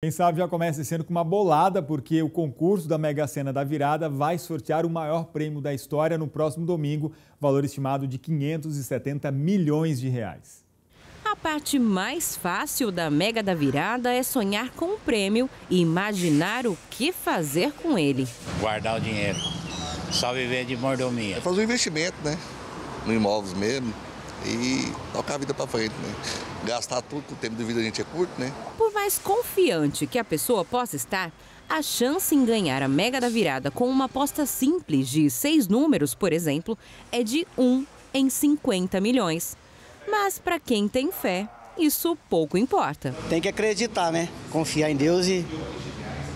Quem sabe já começa sendo com uma bolada, porque o concurso da Mega Sena da Virada vai sortear o maior prêmio da história no próximo domingo, valor estimado de 570 milhões de reais. A parte mais fácil da Mega da Virada é sonhar com o prêmio e imaginar o que fazer com ele. Guardar o dinheiro, só viver de mordomia. É fazer um investimento, né? No imóveis mesmo e tocar a vida para frente, né? Gastar tudo, que o tempo de vida a gente é curto, né? Por mais confiante que a pessoa possa estar, a chance em ganhar a Mega da Virada com uma aposta simples de seis números, por exemplo, é de 1 em 50 milhões. Mas para quem tem fé, isso pouco importa. Tem que acreditar, né? Confiar em Deus e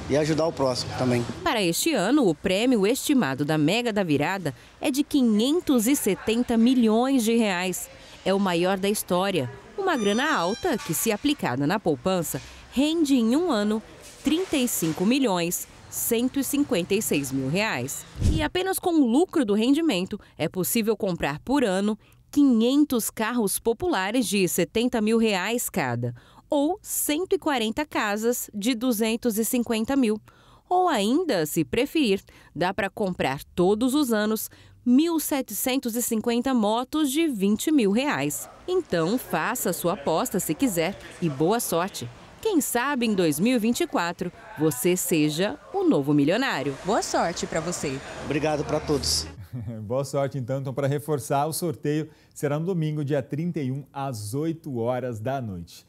e ajudar o próximo também. Para este ano, o prêmio estimado da Mega da Virada é de 570 milhões de reais. É o maior da história. Uma grana alta que, se aplicada na poupança, rende em um ano 35 milhões 156 mil reais. E apenas com o lucro do rendimento é possível comprar por ano 500 carros populares de 70 mil reais cada, ou 140 casas de 250 mil. Ou ainda, se preferir, dá para comprar todos os anos 1.750 motos de 20 mil reais. Então, faça sua aposta se quiser e boa sorte. Quem sabe em 2024 você seja o novo milionário. Boa sorte para você. Obrigado para todos. Boa sorte então. Então, para reforçar, o sorteio será no domingo, dia 31, às 8 horas da noite.